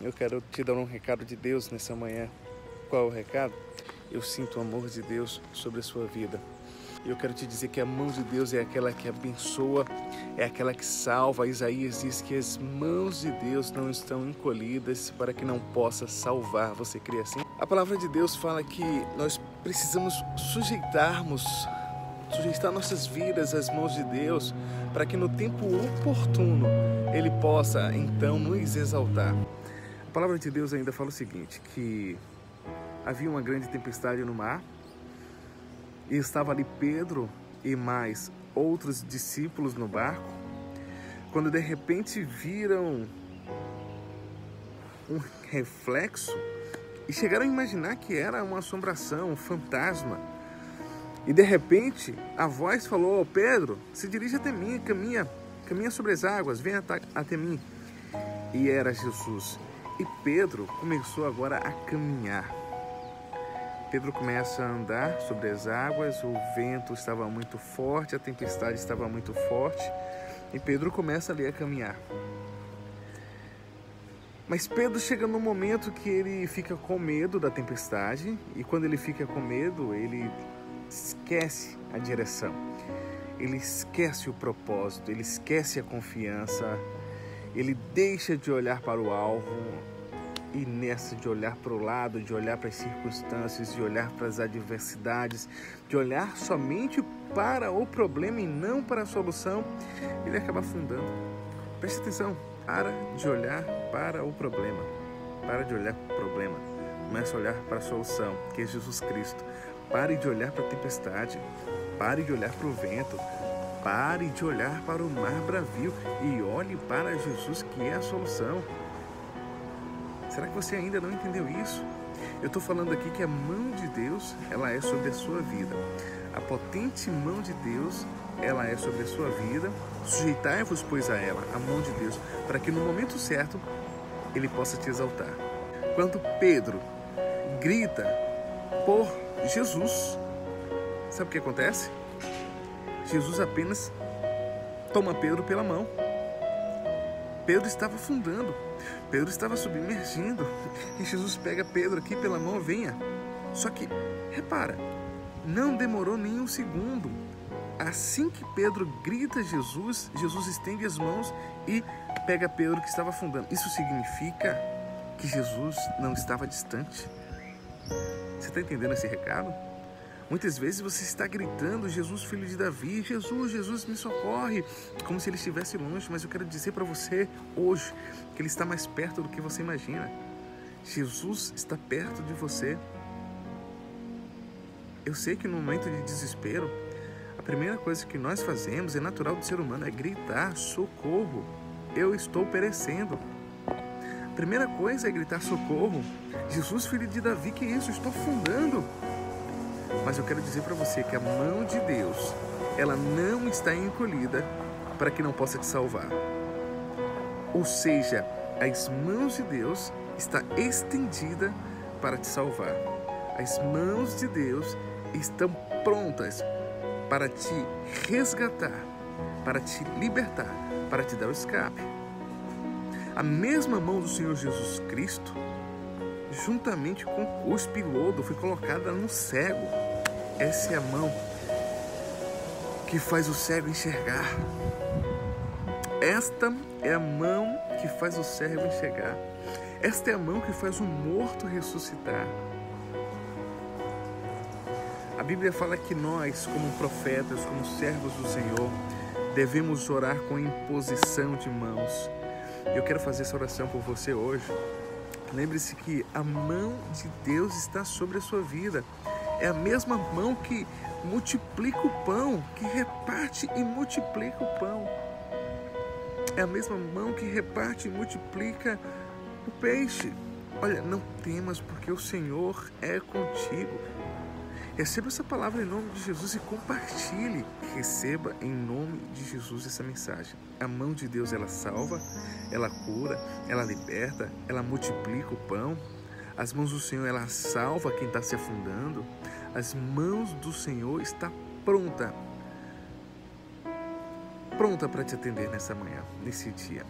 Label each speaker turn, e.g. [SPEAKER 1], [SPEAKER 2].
[SPEAKER 1] eu quero te dar um recado de Deus nessa manhã. Qual é o recado? Eu sinto o amor de Deus sobre a sua vida. Eu quero te dizer que a mão de Deus é aquela que abençoa, é aquela que salva. Isaías diz que as mãos de Deus não estão encolhidas para que não possa salvar. Você crê assim? A palavra de Deus fala que nós precisamos sujeitarmos, sujeitar nossas vidas às mãos de Deus, para que no tempo oportuno Ele possa então nos exaltar. A palavra de Deus ainda fala o seguinte, que havia uma grande tempestade no mar e estava ali Pedro e mais outros discípulos no barco, quando de repente viram um reflexo e chegaram a imaginar que era uma assombração, um fantasma. E de repente a voz falou: Pedro, se dirige até mim, caminha, caminha sobre as águas, venha até mim. E era Jesus. E Pedro começou agora a caminhar. Pedro começa a andar sobre as águas, o vento estava muito forte, a tempestade estava muito forte, e Pedro começa ali a caminhar. Mas Pedro chega no momento que ele fica com medo da tempestade, e quando ele fica com medo, ele esquece a direção, ele esquece o propósito, ele esquece a confiança, ele deixa de olhar para o alvo e nessa de olhar para o lado, de olhar para as circunstâncias, de olhar para as adversidades, de olhar somente para o problema e não para a solução, ele acaba afundando. Preste atenção, para de olhar para o problema, para de olhar para o problema, comece a olhar para a solução, que é Jesus Cristo. Pare de olhar para a tempestade, pare de olhar para o vento, Pare de olhar para o mar bravio e olhe para Jesus, que é a solução. Será que você ainda não entendeu isso? Eu estou falando aqui que a mão de Deus, ela é sobre a sua vida. A potente mão de Deus, ela é sobre a sua vida. Sujeitai-vos, pois, a ela, a mão de Deus, para que no momento certo ele possa te exaltar. Quando Pedro grita por Jesus, sabe o que acontece? Jesus apenas toma Pedro pela mão. Pedro estava afundando, Pedro estava submergindo e Jesus pega Pedro aqui pela mão, venha. Só que, repara, não demorou nem um segundo. Assim que Pedro grita Jesus, Jesus estende as mãos e pega Pedro que estava afundando. Isso significa que Jesus não estava distante. Você está entendendo esse recado? Muitas vezes você está gritando, Jesus, filho de Davi, Jesus, Jesus, me socorre, como se ele estivesse longe, mas eu quero dizer para você hoje que ele está mais perto do que você imagina. Jesus está perto de você. Eu sei que no momento de desespero, a primeira coisa que nós fazemos, é natural do ser humano, é gritar: socorro, eu estou perecendo. A primeira coisa é gritar: socorro, Jesus, filho de Davi, que isso, estou afundando. Mas eu quero dizer para você que a mão de Deus, ela não está encolhida para que não possa te salvar. Ou seja, as mãos de Deus está estendida para te salvar. As mãos de Deus estão prontas para te resgatar, para te libertar, para te dar o escape. A mesma mão do Senhor Jesus Cristo, juntamente com o espilodo, foi colocada no cego essa é a mão que faz o cego enxergar. Esta é a mão que faz o cego enxergar. Esta é a mão que faz o morto ressuscitar. A Bíblia fala que nós, como profetas, como servos do Senhor, devemos orar com imposição de mãos. Eu quero fazer essa oração por você hoje. Lembre-se que a mão de Deus está sobre a sua vida. É a mesma mão que multiplica o pão, que reparte e multiplica o pão. É a mesma mão que reparte e multiplica o peixe. Olha, não temas, porque o Senhor é contigo. Receba essa palavra em nome de Jesus e compartilhe. Receba em nome de Jesus essa mensagem. A mão de Deus ela salva, ela cura, ela liberta, ela multiplica o pão. As mãos do Senhor, ela salva quem está se afundando. As mãos do Senhor está pronta. Pronta para te atender nessa manhã, nesse dia.